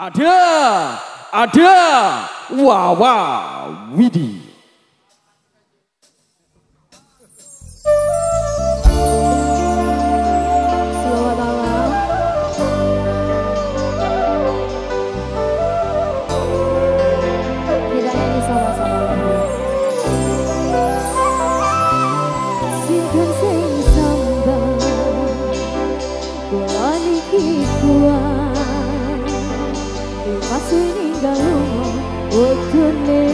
Ada, ada, Wawa Widi. 次你的路，我的美。